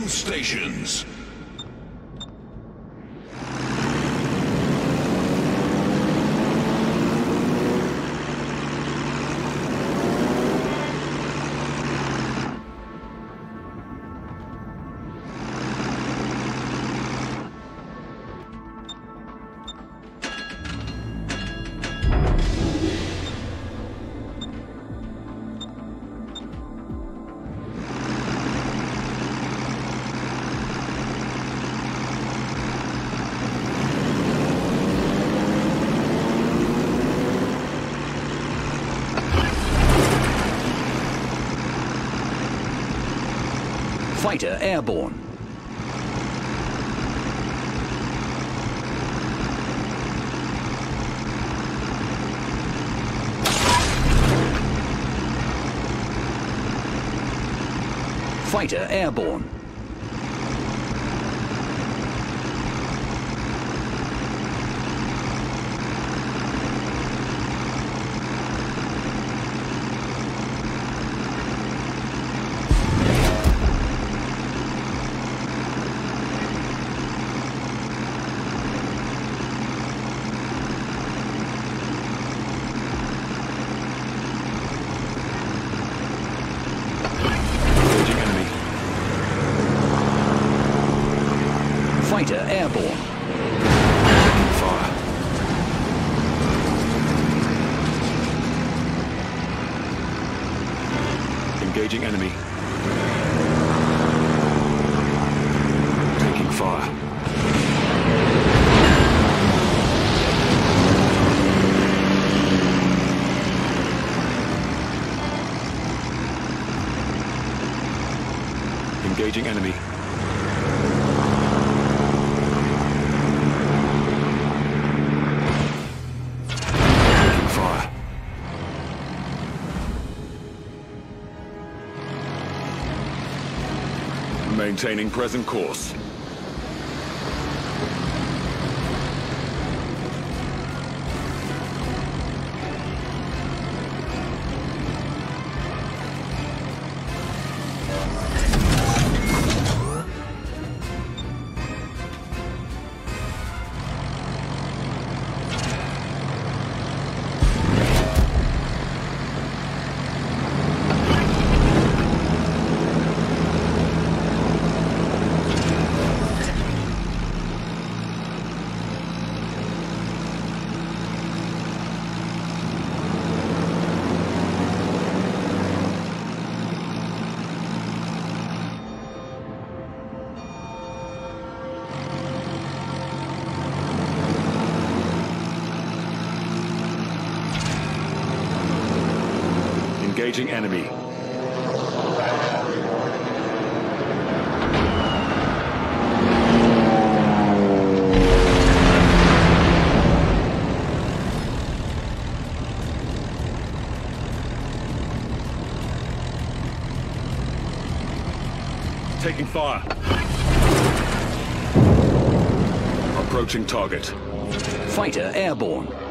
Stations. Fighter airborne. Fighter airborne. Engaging enemy. Fighter airborne. Fire. Engaging enemy. Maintaining present course. Engaging enemy. Taking fire. Approaching target. Fighter airborne.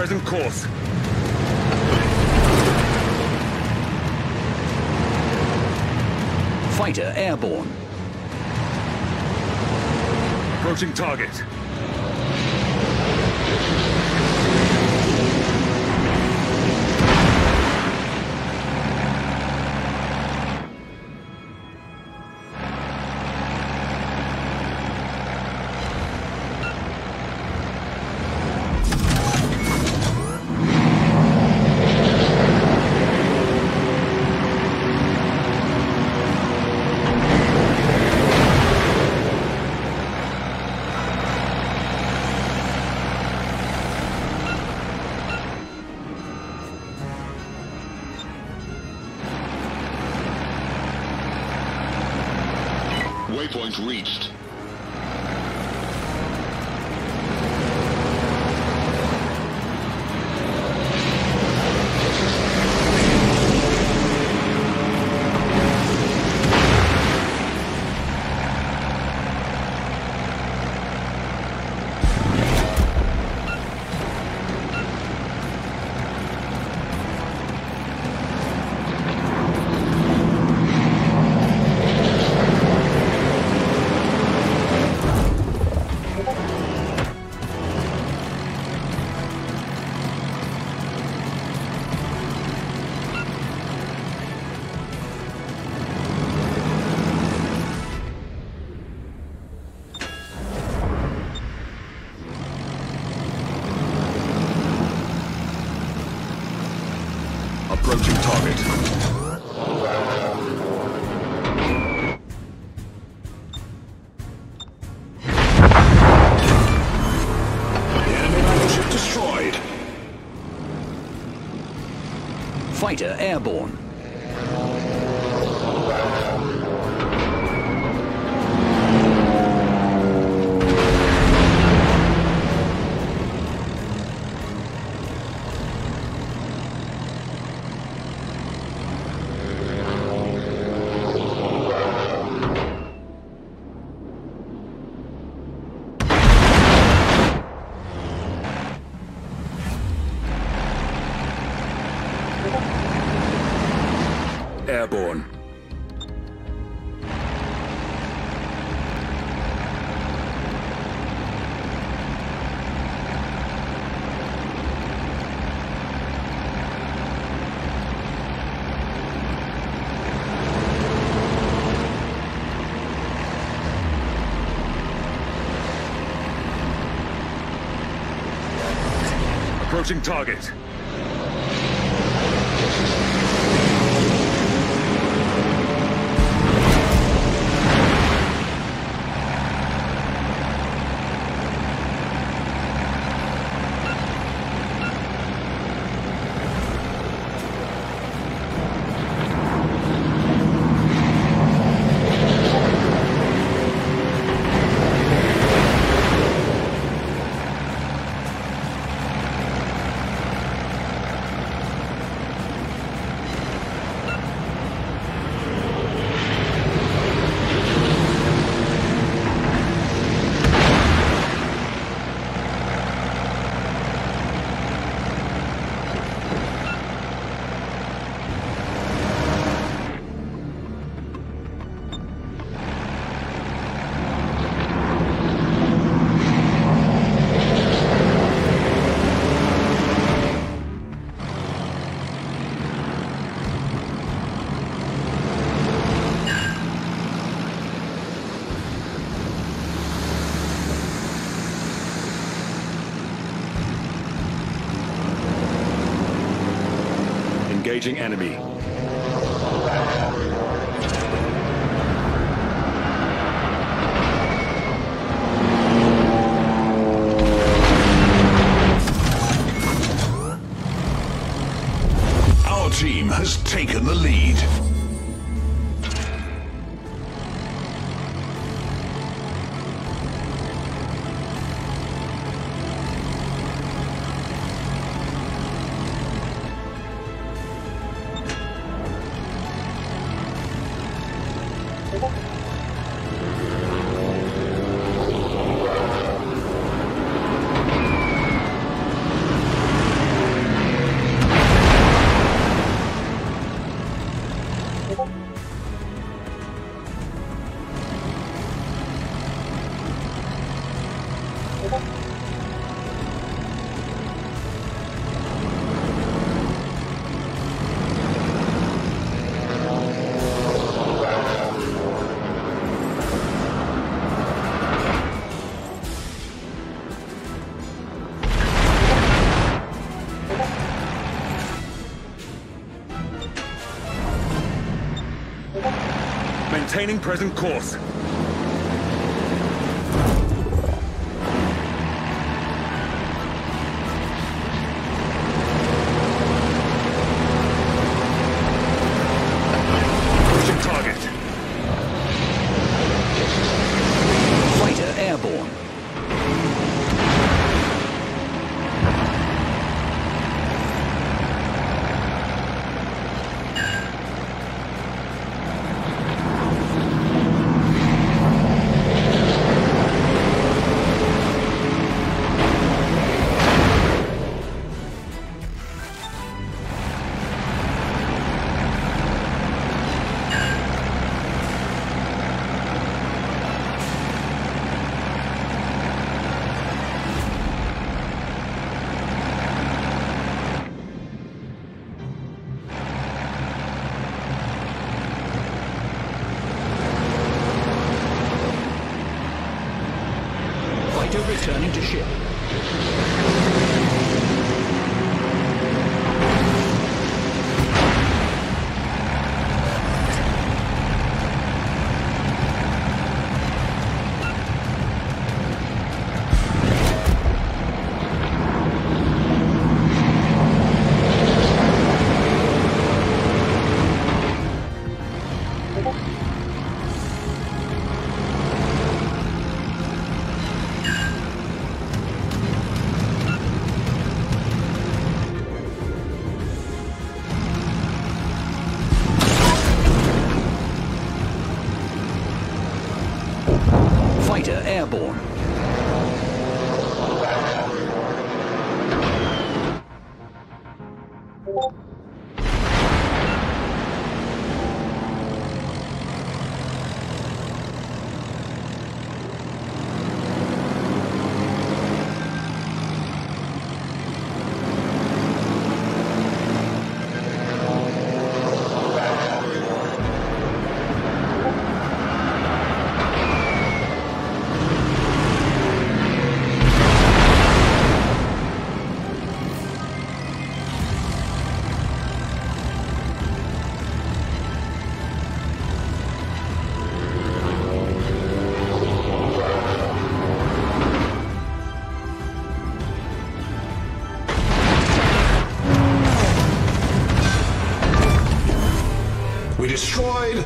Present course. Fighter airborne. Approaching target. Fighter airborne. Approaching target. Engaging enemy. Maintaining present course.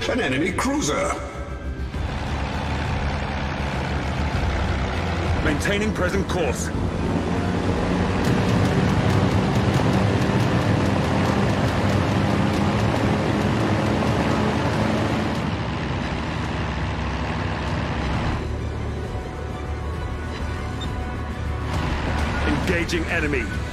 An enemy cruiser. Maintaining present course. Engaging enemy.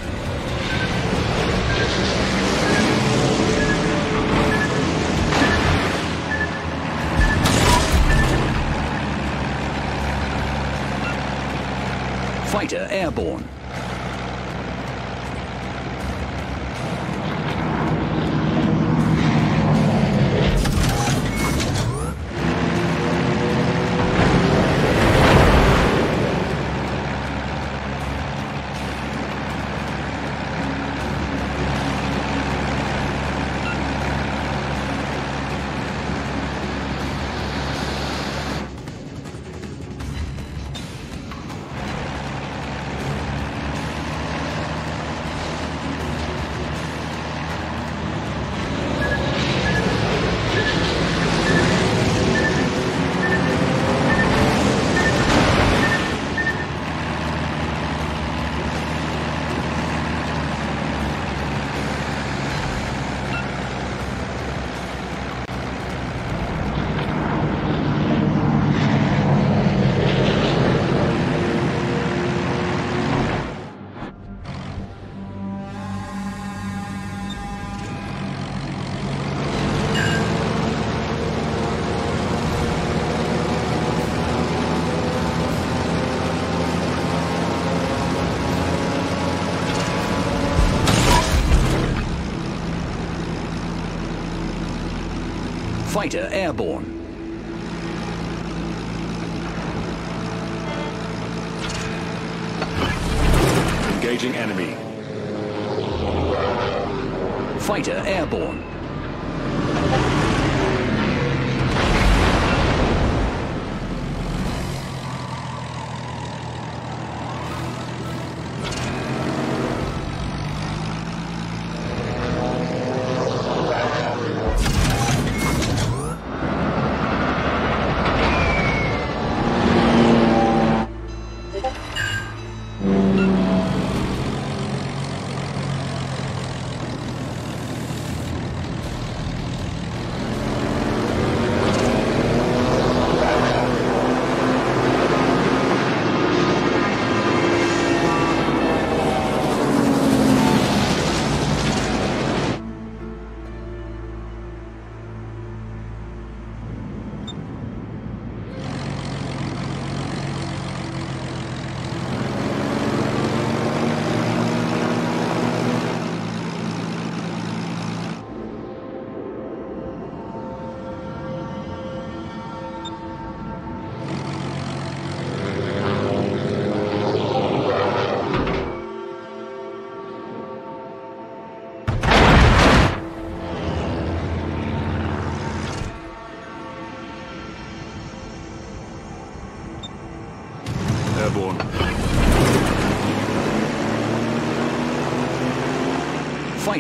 Fighter airborne. Fighter airborne. Engaging enemy. Fighter airborne.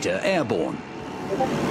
Fighter airborne.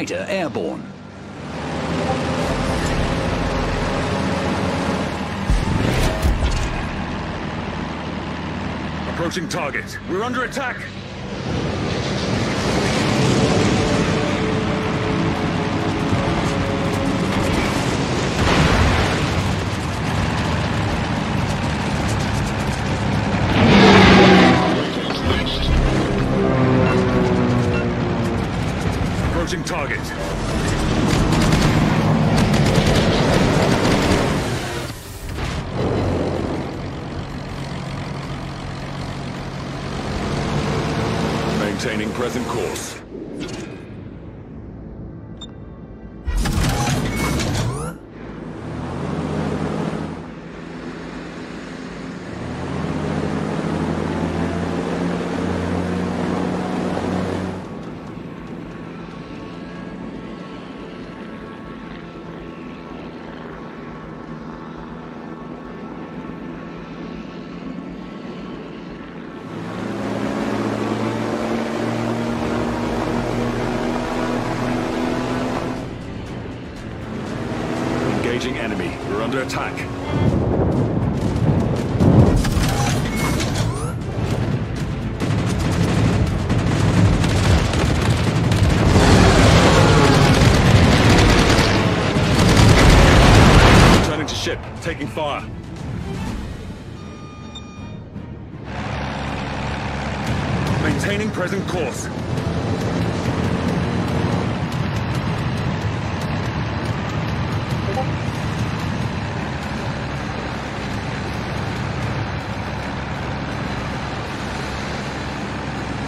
Fighter airborne. Approaching target. We're under attack. Present course.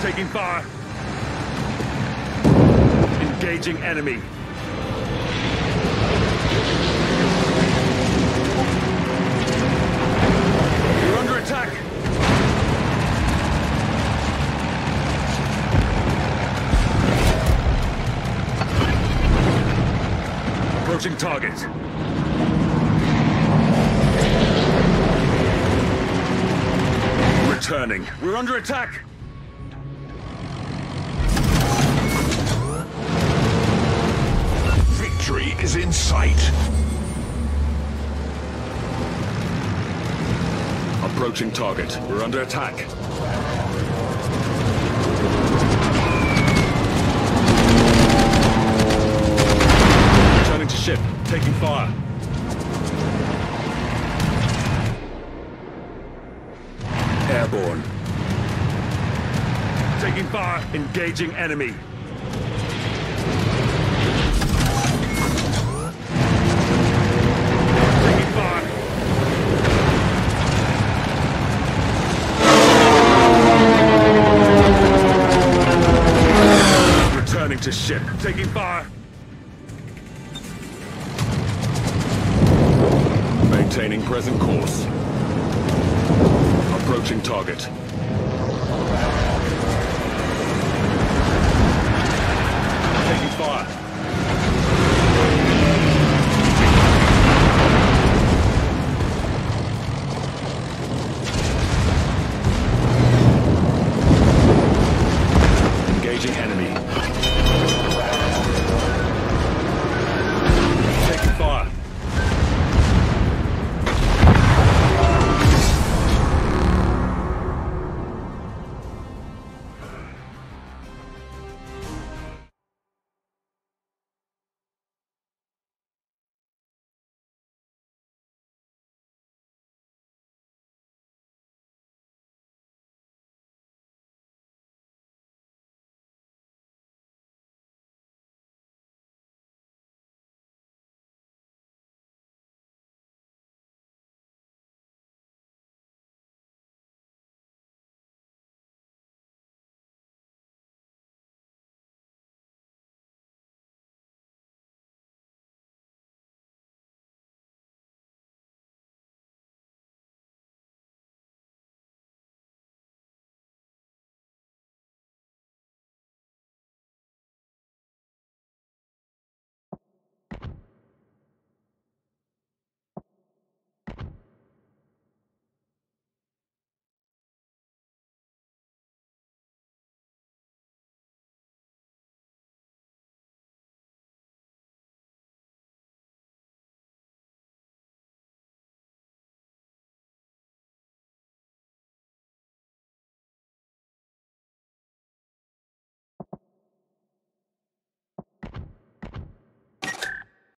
Taking fire. Engaging enemy. Approaching target. Returning. We're under attack. Victory is in sight. Approaching target. We're under attack. Taking fire. Airborne. Taking fire. Engaging enemy. Taking fire. Returning to ship. Taking fire. Maintaining present course. Approaching target.